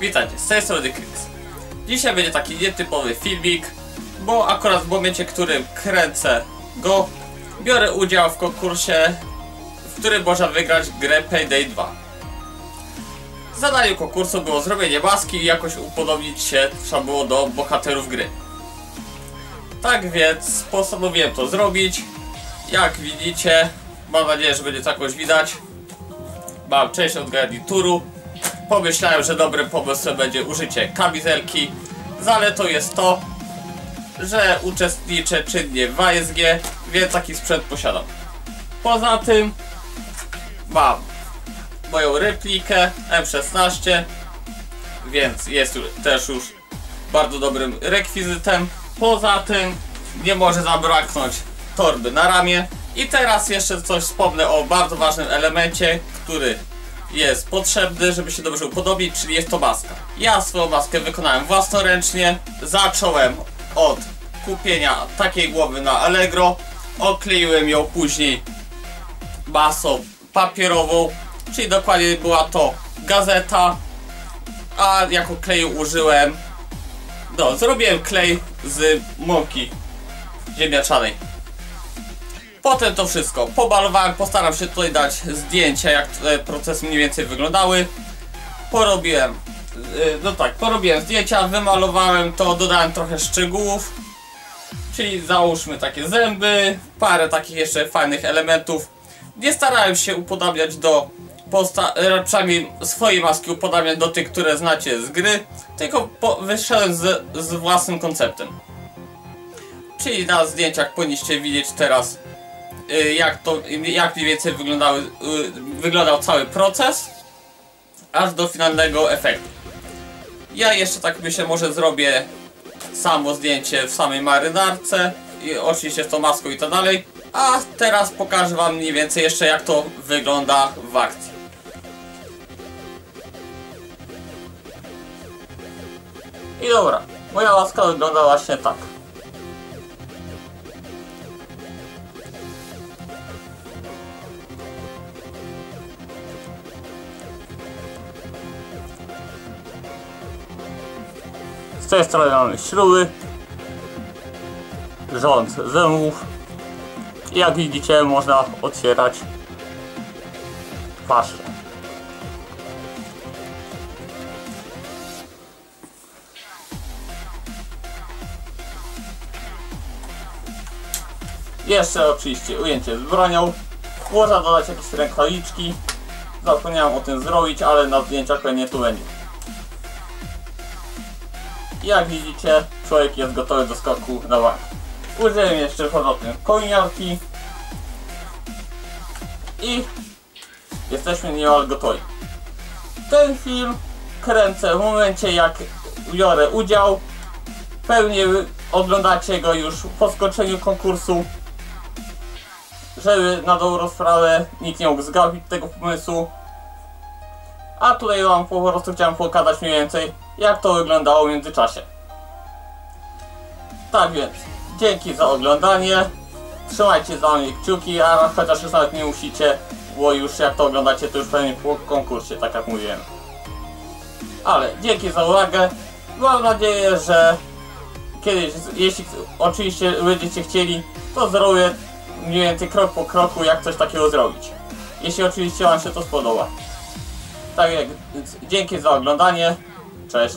Witajcie, z tej strony Chris. Dzisiaj będzie taki nietypowy filmik, bo akurat w momencie, w którym kręcę go, biorę udział w konkursie, w którym można wygrać grę Payday 2. Zadaniem konkursu było zrobienie maski i jakoś upodobnić się trzeba było do bohaterów gry. Tak więc postanowiłem to zrobić. Jak widzicie, mam nadzieję, że będzie to jakoś widać. Mam część od garnituru. Pomyślałem, że dobrym pomysłem będzie użycie kamizelki. Zaletą jest to, że uczestniczę czynnie w ASG, więc taki sprzęt posiadam. Poza tym mam moją replikę M16, więc jest też już bardzo dobrym rekwizytem. Poza tym nie może zabraknąć torby na ramię. I teraz jeszcze coś wspomnę o bardzo ważnym elemencie, który jest potrzebny, żeby się dobrze upodobnić, czyli jest to maska. Ja swoją maskę wykonałem własnoręcznie. Zacząłem od kupienia takiej głowy na Allegro. Okleiłem ją później masą papierową, czyli dokładnie była to gazeta, a jako kleju użyłem no, zrobiłem klej z mąki ziemniaczanej. Potem to wszystko pobalowałem, postaram się tutaj dać zdjęcia, jak te procesy mniej więcej wyglądały. Porobiłem, yy, no tak, porobiłem zdjęcia, wymalowałem to, dodałem trochę szczegółów. Czyli załóżmy takie zęby, parę takich jeszcze fajnych elementów. Nie starałem się upodabniać do e, przynajmniej swoje maski upodabniać do tych, które znacie z gry, tylko wyszedłem z, z własnym konceptem. Czyli na zdjęciach powinniście widzieć teraz y, jak to, jak mniej więcej wyglądały, y, wyglądał cały proces, aż do finalnego efektu. Ja jeszcze tak myślę, może zrobię samo zdjęcie w samej marynarce, i oczywiście z tą maską i tak dalej, a teraz pokażę wam mniej więcej jeszcze jak to wygląda w akcji. I dobra, moja łaska wygląda właśnie tak. Tej strony mamy śruby, rząd zębów i jak widzicie można otwierać paszczę. Jeszcze oczywiście ujęcie z bronią. Można dodać jakieś rękawiczki. Zapomniałem o tym zrobić, ale na zdjęciach pewnie tu będzie. Jak widzicie, człowiek jest gotowy do skoku na bank. Użyłem jeszcze ponownie kominiarki. I jesteśmy niemal gotowi. Ten film kręcę w momencie jak biorę udział. Pewnie oglądacie go już po skończeniu konkursu żeby na dobrą sprawę nikt nie mógł zgapić tego pomysłu. A tutaj wam po prostu chciałem pokazać mniej więcej jak to wyglądało w międzyczasie. Tak więc, dzięki za oglądanie. Trzymajcie za mnie kciuki, a chociaż już nawet nie musicie, bo już jak to oglądacie to już pewnie po konkursie, tak jak mówiłem. Ale dzięki za uwagę. Mam nadzieję, że kiedyś, jeśli oczywiście będziecie chcieli, to zrobię mniej więcej krok po kroku, jak coś takiego zrobić. Jeśli oczywiście Wam się to spodoba. Tak jak, dzięki za oglądanie. Cześć.